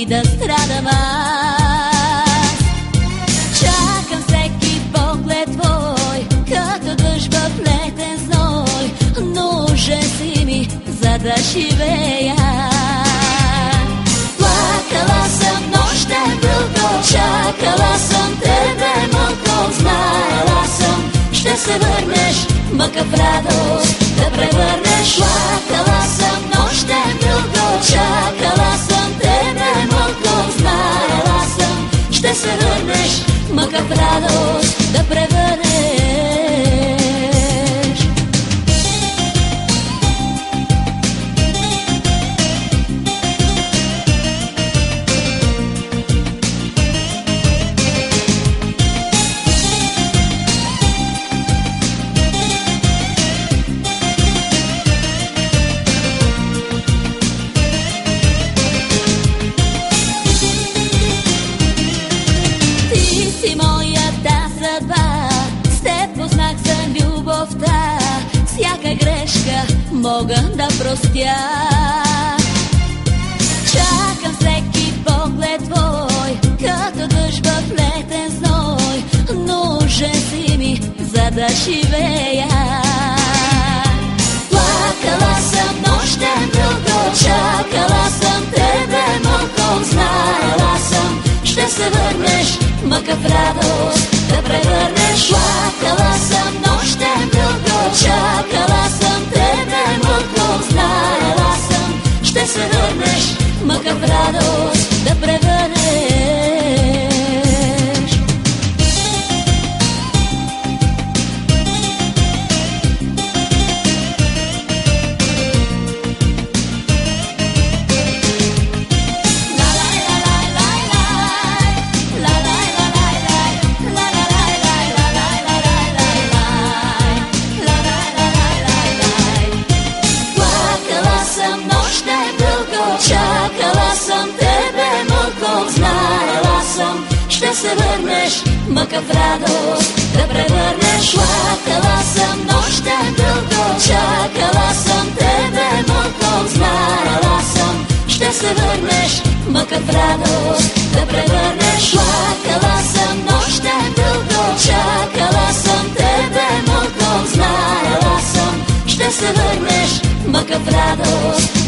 страдам аз. Чакам всеки поглед твой, като дъжд в летен зной. Нужен си ми, за да живея. Плакала съм нощен дълго, чакала съм тебе малко, знаела съм, ще се върнеш, мъка в радост да превърнеш. Плакала съм върнеш, мъка в мога да простя. Чакам всеки поглед твой, като дъжд в летен зной. Нужен си ми, за да живея. Плакала съм нощен дълго, чакала съм тебе малко, знаела съм, ще се върнеш, мъка в радост в радост да превърнеш. Плакала съм нощен дълго, чакала съм тебе малко, знаела съм, ще се върнеш, мъка в радост да превърнеш. Плакала съм нощен дълго, чакала съм тебе малко, знаела съм, ще се върнеш, мъка в радост